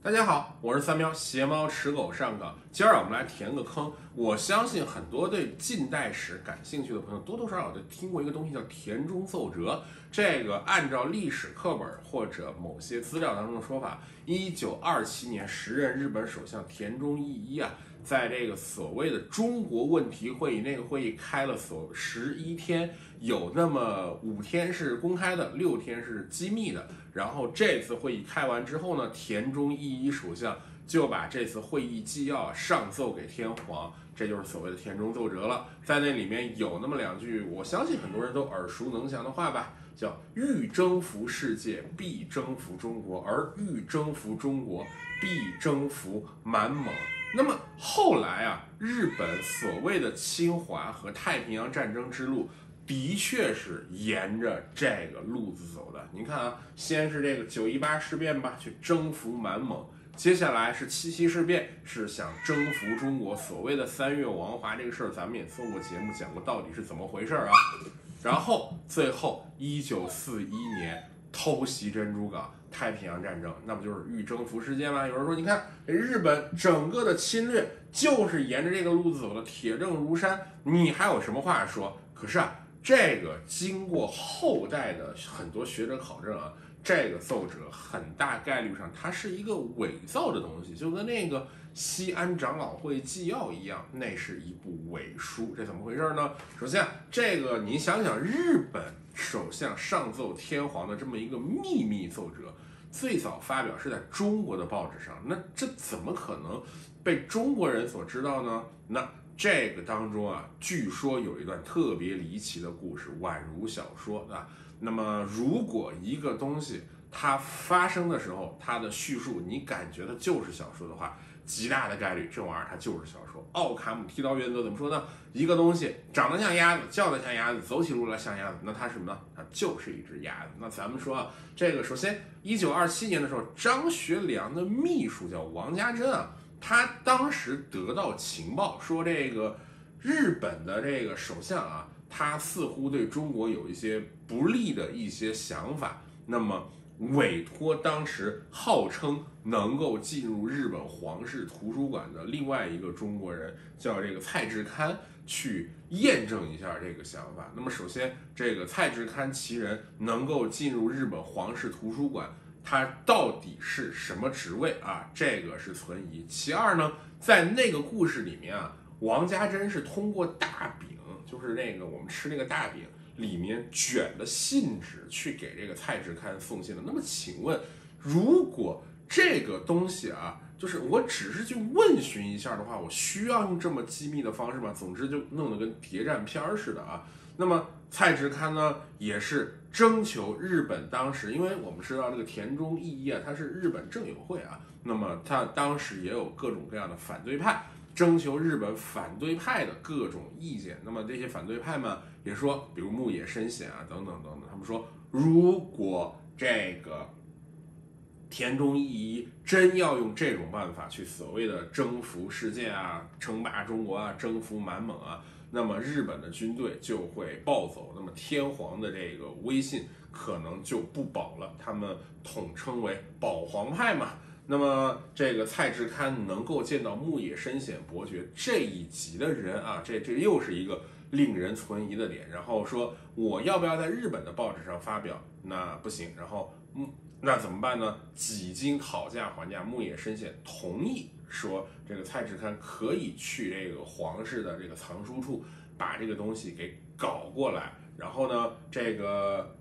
大家好，我是三喵，携猫持狗上岗。今儿，我们来填个坑。我相信很多对近代史感兴趣的朋友，多多少少都听过一个东西叫田中奏折。这个按照历史课本或者某些资料当中的说法，一九二七年，时任日本首相田中义一啊，在这个所谓的中国问题会议，那个会议开了所十一天，有那么五天是公开的，六天是机密的。然后这次会议开完之后呢，田中义一首相就把这次会议纪要上奏给天皇，这就是所谓的田中奏折了。在那里面有那么两句，我相信很多人都耳熟能详的话吧。叫欲征服世界，必征服中国；而欲征服中国，必征服满蒙。那么后来啊，日本所谓的侵华和太平洋战争之路，的确是沿着这个路子走的。您看啊，先是这个九一八事变吧，去征服满蒙；接下来是七七事变，是想征服中国。所谓的三月王华这个事儿，咱们也做过节目讲过，到底是怎么回事啊？然后最后，一九四一年偷袭珍珠港，太平洋战争，那不就是欲征服世界吗？有人说，你看日本整个的侵略就是沿着这个路子走的，铁证如山，你还有什么话说？可是啊，这个经过后代的很多学者考证啊。这个奏折很大概率上，它是一个伪造的东西，就跟那个西安长老会纪要一样，那是一部伪书。这怎么回事呢？首先，这个你想想，日本首相上奏天皇的这么一个秘密奏折，最早发表是在中国的报纸上，那这怎么可能被中国人所知道呢？那这个当中啊，据说有一段特别离奇的故事，宛如小说啊。那么，如果一个东西它发生的时候，它的叙述你感觉它就是小说的话，极大的概率这玩意儿它就是小说。奥卡姆剃刀原则怎么说呢？一个东西长得像鸭子，叫得像鸭子，走起路来像鸭子，那它是什么呢？它就是一只鸭子。那咱们说啊，这个首先，一九二七年的时候，张学良的秘书叫王家珍啊，他当时得到情报说，这个日本的这个首相啊。他似乎对中国有一些不利的一些想法，那么委托当时号称能够进入日本皇室图书馆的另外一个中国人，叫这个蔡志堪，去验证一下这个想法。那么首先，这个蔡志堪其人能够进入日本皇室图书馆，他到底是什么职位啊？这个是存疑。其二呢，在那个故事里面啊，王家珍是通过大饼。就是那个我们吃那个大饼里面卷的信纸去给这个蔡志堪送信的。那么请问，如果这个东西啊，就是我只是去问询一下的话，我需要用这么机密的方式吗？总之就弄得跟谍战片儿似的啊。那么蔡志堪呢，也是征求日本当时，因为我们知道这个田中义一啊，他是日本政友会啊，那么他当时也有各种各样的反对派。征求日本反对派的各种意见，那么这些反对派们也说，比如牧野深显啊，等等等等，他们说，如果这个田中义一真要用这种办法去所谓的征服世界啊，称霸中国啊，征服满蒙啊，那么日本的军队就会暴走，那么天皇的这个威信可能就不保了，他们统称为保皇派嘛。那么这个蔡志堪能够见到牧野深显伯爵这一级的人啊，这这又是一个令人存疑的点。然后说我要不要在日本的报纸上发表？那不行。然后嗯，那怎么办呢？几经讨价还价，牧野深显同意说这个蔡志堪可以去这个皇室的这个藏书处把这个东西给搞过来。然后呢，这个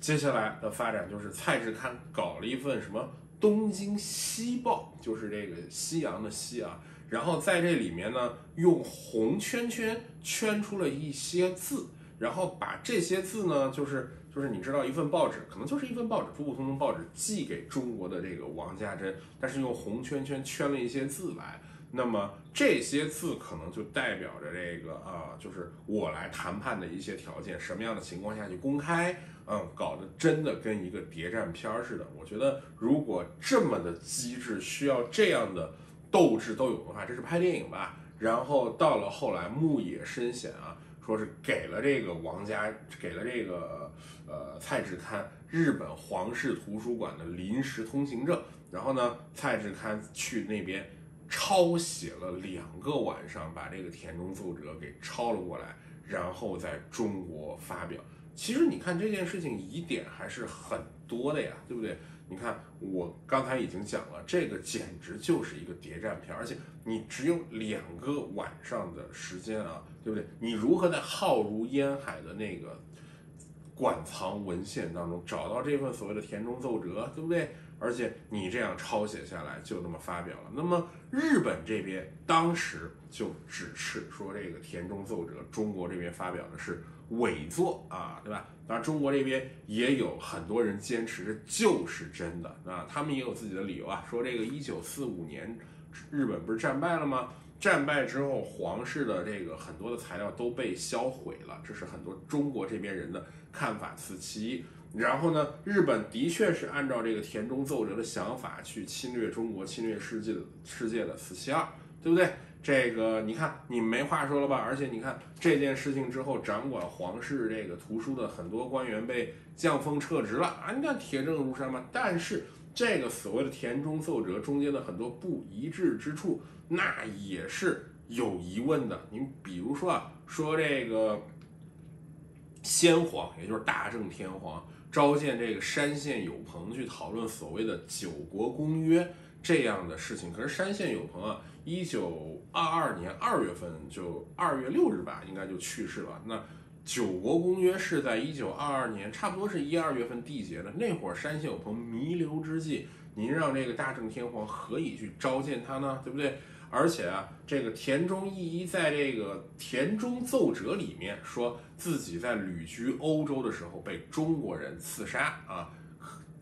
接下来的发展就是蔡志堪搞了一份什么？东京西报就是这个夕阳的夕啊，然后在这里面呢，用红圈圈圈出了一些字，然后把这些字呢，就是就是你知道，一份报纸可能就是一份报纸，普普通通报纸寄给中国的这个王家珍，但是用红圈圈圈了一些字来，那么这些字可能就代表着这个啊，就是我来谈判的一些条件，什么样的情况下去公开。嗯，搞得真的跟一个谍战片儿似的。我觉得，如果这么的机制需要这样的斗志都有的话，这是拍电影吧？然后到了后来，牧野深显啊，说是给了这个王家，给了这个呃蔡志堪日本皇室图书馆的临时通行证。然后呢，蔡志堪去那边抄写了两个晚上，把这个田中奏折给抄了过来，然后在中国发表。其实你看这件事情疑点还是很多的呀，对不对？你看我刚才已经讲了，这个简直就是一个谍战片，而且你只有两个晚上的时间啊，对不对？你如何在浩如烟海的那个馆藏文献当中找到这份所谓的田中奏折，对不对？而且你这样抄写下来，就那么发表了。那么日本这边当时就指斥说，这个田中奏折，中国这边发表的是伪作啊，对吧？当然，中国这边也有很多人坚持这就是真的啊，他们也有自己的理由啊，说这个一九四五年日本不是战败了吗？战败之后，皇室的这个很多的材料都被销毁了，这是很多中国这边人的看法，此其一。然后呢，日本的确是按照这个田中奏折的想法去侵略中国、侵略世界的世界的此其二，对不对？这个你看你没话说了吧？而且你看这件事情之后，掌管皇室这个图书的很多官员被降封撤职了啊！你看铁证如山嘛。但是这个所谓的田中奏折中间的很多不一致之处，那也是有疑问的。您比如说啊，说这个先皇，也就是大正天皇。召见这个山县有朋去讨论所谓的九国公约这样的事情，可是山县有朋啊，一九二二年二月份就二月六日吧，应该就去世了。那九国公约是在一九二二年，差不多是一二月份缔结的。那会儿山县有朋弥留之际，您让这个大正天皇何以去召见他呢？对不对？而且啊，这个田中义一在这个田中奏折里面说自己在旅居欧洲的时候被中国人刺杀啊，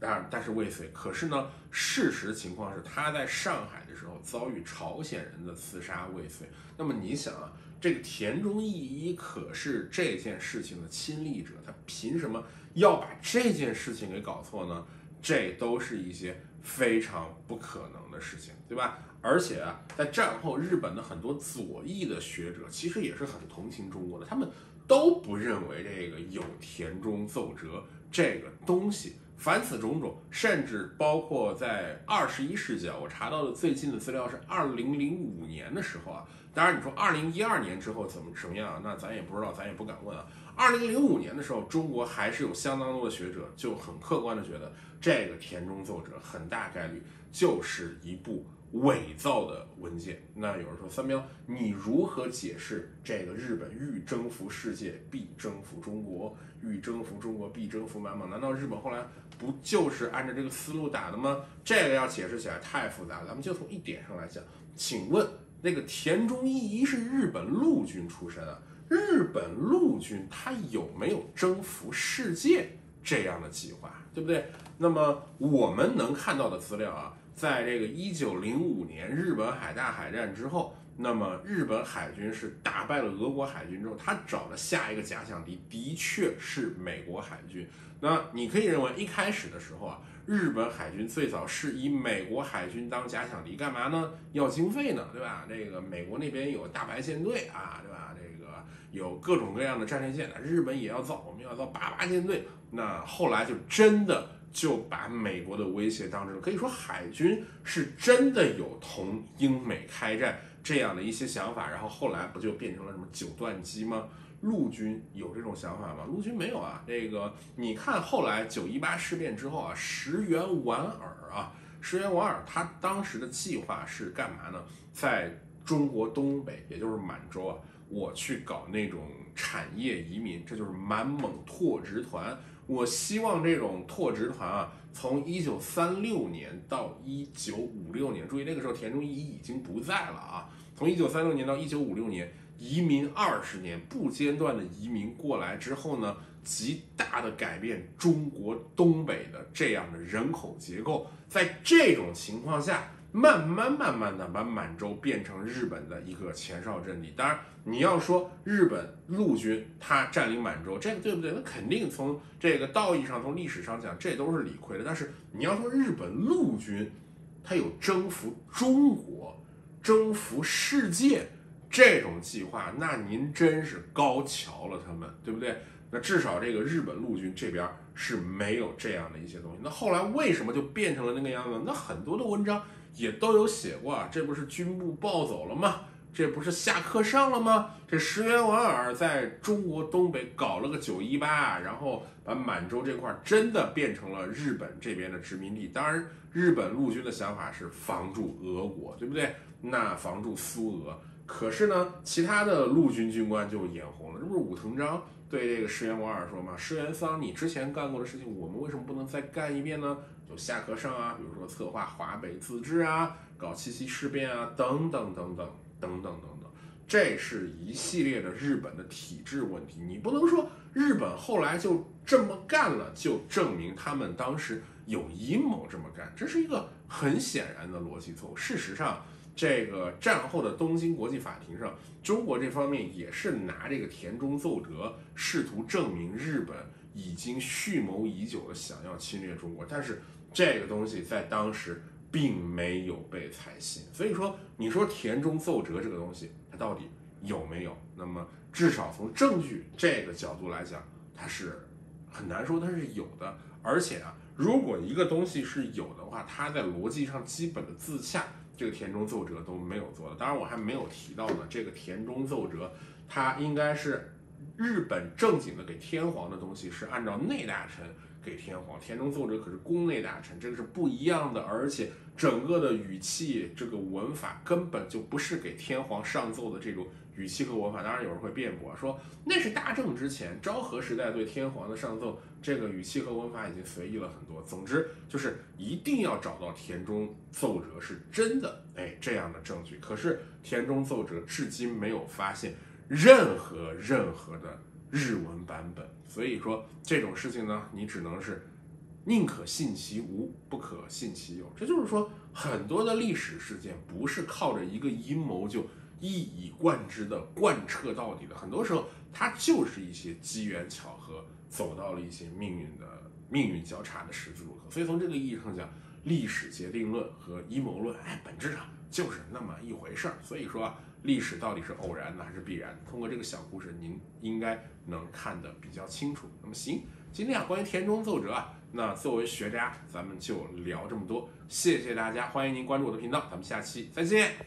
当然但是未遂。可是呢，事实情况是他在上海的时候遭遇朝鲜人的刺杀未遂。那么你想啊，这个田中义一可是这件事情的亲历者，他凭什么要把这件事情给搞错呢？这都是一些非常不可能的事情，对吧？而且啊，在战后，日本的很多左翼的学者其实也是很同情中国的，他们都不认为这个有田中奏折这个东西。凡此种种，甚至包括在二十一世纪啊，我查到的最近的资料是二零零五年的时候啊。当然，你说二零一二年之后怎么什么样，那咱也不知道，咱也不敢问啊。二零零五年的时候，中国还是有相当多的学者就很客观的觉得，这个田中奏折很大概率就是一部。伪造的文件，那有人说三彪，你如何解释这个日本欲征服世界必征服中国，欲征服中国必征服满蒙？难道日本后来不就是按照这个思路打的吗？这个要解释起来太复杂，咱们就从一点上来讲。请问那个田中义一是日本陆军出身啊？日本陆军他有没有征服世界这样的计划，对不对？那么我们能看到的资料啊。在这个一九零五年日本海大海战之后，那么日本海军是打败了俄国海军之后，他找的下一个假想敌的确是美国海军。那你可以认为一开始的时候啊，日本海军最早是以美国海军当假想敌，干嘛呢？要经费呢，对吧？这个美国那边有大白舰队啊，对吧？这有各种各样的战列舰，日本也要造，我们要造八八舰队。那后来就真的。就把美国的威胁当真，可以说海军是真的有同英美开战这样的一些想法，然后后来不就变成了什么九段机吗？陆军有这种想法吗？陆军没有啊。这个你看后来九一八事变之后啊，石原莞尔啊，石原莞尔他当时的计划是干嘛呢？在中国东北，也就是满洲啊，我去搞那种产业移民，这就是满蒙拓殖团。我希望这种拓殖团啊，从一九三六年到一九五六年，注意那个时候田中义一已经不在了啊。从一九三六年到一九五六年，移民二十年，不间断的移民过来之后呢，极大的改变中国东北的这样的人口结构，在这种情况下。慢慢慢慢的把满洲变成日本的一个前哨阵地。当然，你要说日本陆军他占领满洲，这个对不对？那肯定从这个道义上、从历史上讲，这都是理亏的。但是你要说日本陆军，他有征服中国、征服世界这种计划，那您真是高瞧了他们，对不对？那至少这个日本陆军这边是没有这样的一些东西。那后来为什么就变成了那个样子？那很多的文章也都有写过啊，这不是军部暴走了吗？这不是下课上了吗？这石原莞尔在中国东北搞了个九一八，然后把满洲这块真的变成了日本这边的殖民地。当然，日本陆军的想法是防住俄国，对不对？那防住苏俄。可是呢，其他的陆军军官就眼红了。这不是武藤章对这个石原莞尔说吗？石原桑，你之前干过的事情，我们为什么不能再干一遍呢？就下课上啊，比如说策划华北自治啊，搞七七事变啊，等等等等。等等等等，这是一系列的日本的体制问题。你不能说日本后来就这么干了，就证明他们当时有阴谋这么干，这是一个很显然的逻辑错误。事实上，这个战后的东京国际法庭上，中国这方面也是拿这个田中奏折，试图证明日本已经蓄谋已久的想要侵略中国。但是这个东西在当时。并没有被采信，所以说你说田中奏折这个东西，它到底有没有？那么至少从证据这个角度来讲，它是很难说它是有的。而且啊，如果一个东西是有的话，它在逻辑上基本的自洽，这个田中奏折都没有做的。当然我还没有提到呢，这个田中奏折，它应该是日本正经的给天皇的东西，是按照内大臣。给天皇，田中奏折可是宫内大臣，这个是不一样的，而且整个的语气，这个文法根本就不是给天皇上奏的这种语气和文法。当然有人会辩驳说，那是大正之前，昭和时代对天皇的上奏，这个语气和文法已经随意了很多。总之就是一定要找到田中奏折是真的，哎，这样的证据。可是田中奏折至今没有发现任何任何的。日文版本，所以说这种事情呢，你只能是宁可信其无，不可信其有。这就是说，很多的历史事件不是靠着一个阴谋就一以贯之的贯彻到底的，很多时候它就是一些机缘巧合，走到了一些命运的命运交叉的十字路口。所以从这个意义上讲，历史决定论和阴谋论，哎，本质上就是那么一回事儿。所以说。历史到底是偶然的还是必然？通过这个小故事，您应该能看得比较清楚。那么行，今天啊，关于田中奏折啊，那作为学渣，咱们就聊这么多。谢谢大家，欢迎您关注我的频道，咱们下期再见。